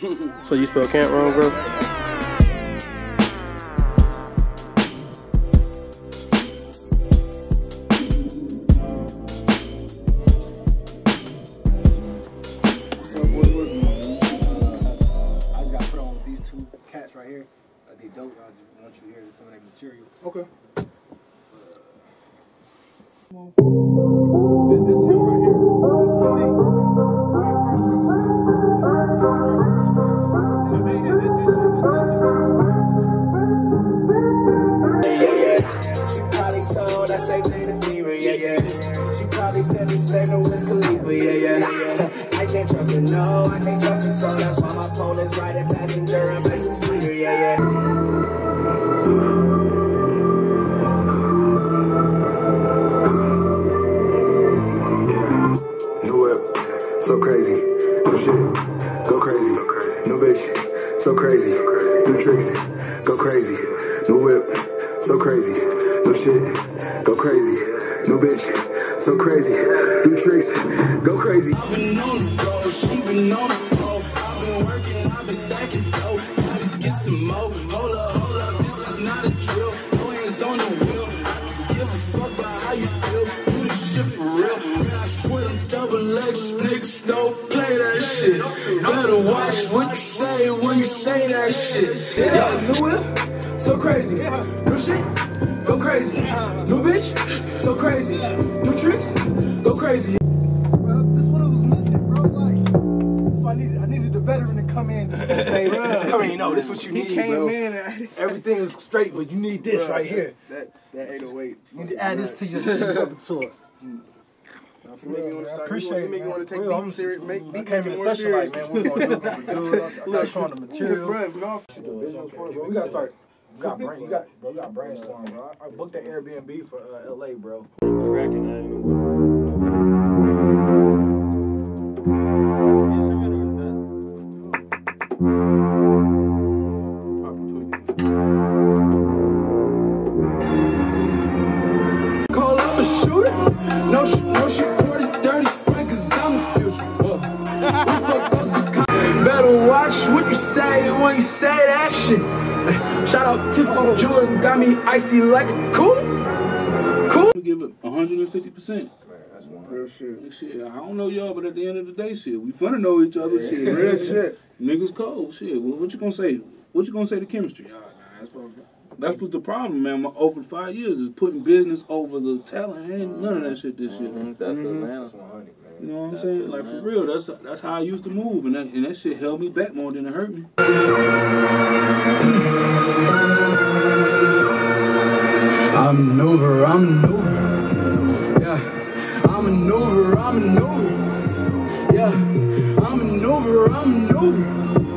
So you spell can't wrong, bro? I just got put these two cats right here. Uh, they dope. I just want you to hear some of their material. Okay. This, probably said the same to yeah, yeah. I can't trust her, no, I can't trust her, so that's why my phone is riding passenger and makes him sweeter, yeah, yeah. So crazy. New shit, go crazy. New bitch, so crazy. New tricks, go crazy. New whip, so crazy. New shit, go crazy. New bitch, so crazy. Do tricks, go crazy. I've been on the road, she been on the road. I've been working, I've been stacking dough. Gotta get some more. Hold up, hold up, this is not a drill. No hands on the wheel. I can give a fuck about how you feel. Do this shit for real. Man, I swear them double X niggas don't play that shit. Better watch what you say when you say that shit. Yeah, new whip, so crazy. New shit, go crazy. New bitch, so crazy. New tricks, go crazy. Well, this is what it was missing, bro. Like, that's why I needed. I needed the veteran to come in. To say, come in, you know, this is what you He need, came bro. in and Everything is straight, but you need this right here. that that 808. You need to add this to your, to your repertoire. You make me want to start. appreciate you it, make me man. want to take real, beat I'm- serious. Make I beat came in making the more like, man, we're gonna do, we're gonna do. I got showing the material. Bruh, no, Bro, we gotta start. We got brain. You got, bro. We got brainstorm, bro. I booked the Airbnb for uh, LA, bro. Call up a shooter. No, sh- no shit, dirty, dirty cause I'm the future. Whoa. Fuck us a con- Better watch what you say when you say that shit. Shout out Tiffany Jordan, got me icy like a cool. Cool. give it 150 percent. Real shit. Shit, I don't know y'all, but at the end of the day, shit, we fun to know each other. Shit, Real shit. Niggas cold. Shit, what, what you gonna say? What you gonna say to chemistry? Nah, that's what. That's what's the problem, man. My, over five years is putting business over the talent. Ain't none of that shit. This shit. That's Mhm. Atlanta. You know what I'm saying? Like for real, that's that's how I used to move, and that and that shit held me back more than it hurt me. I'm an over, I'm an over. Yeah, I'm an over, I'm an over. Yeah, I'm an over, I'm an over.